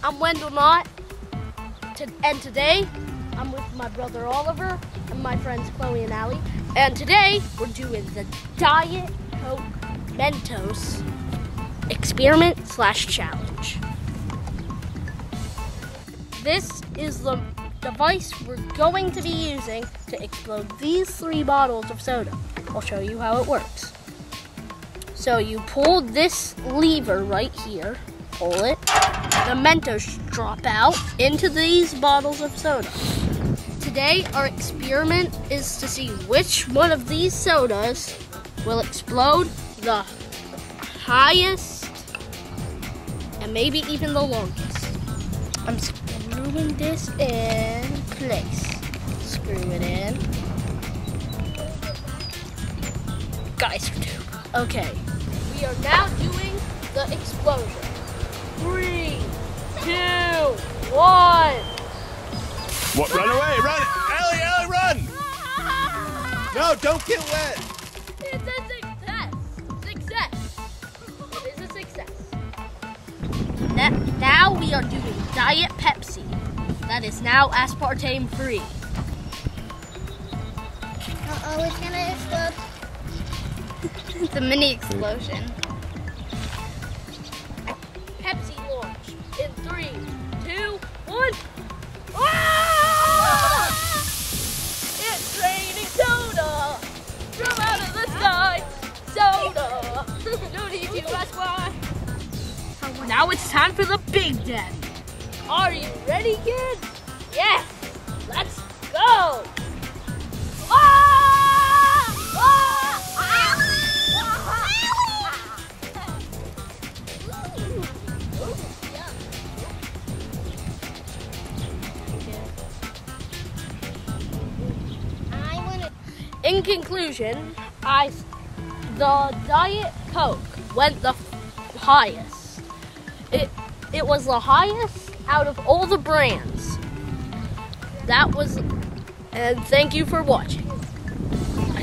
I'm Wendel Knott, and today I'm with my brother Oliver and my friends Chloe and Allie. And today we're doing the Diet Coke Mentos experiment slash challenge. This is the device we're going to be using to explode these three bottles of soda. I'll show you how it works. So you pull this lever right here, pull it, the Mentos drop out into these bottles of soda. Today our experiment is to see which one of these sodas will explode the highest and maybe even the longest. I'm screwing this in place. Screw it in. Guys. Okay. We are now doing the explosion. Three, two, one. What? Run away! Run! Ellie! Ellie! Run! No! Don't get wet! It's a success. Success. It is a success. Now, now we are doing Diet Pepsi. That is now aspartame free. Uh-oh, it's gonna explode. It's a mini explosion. Out of the sky. Soda. no need to ask why. Now it's time for the big daddy. Are you ready, kids? Yes. Let's go. In conclusion, I the Diet Coke went the highest. It it was the highest out of all the brands. That was and thank you for watching. I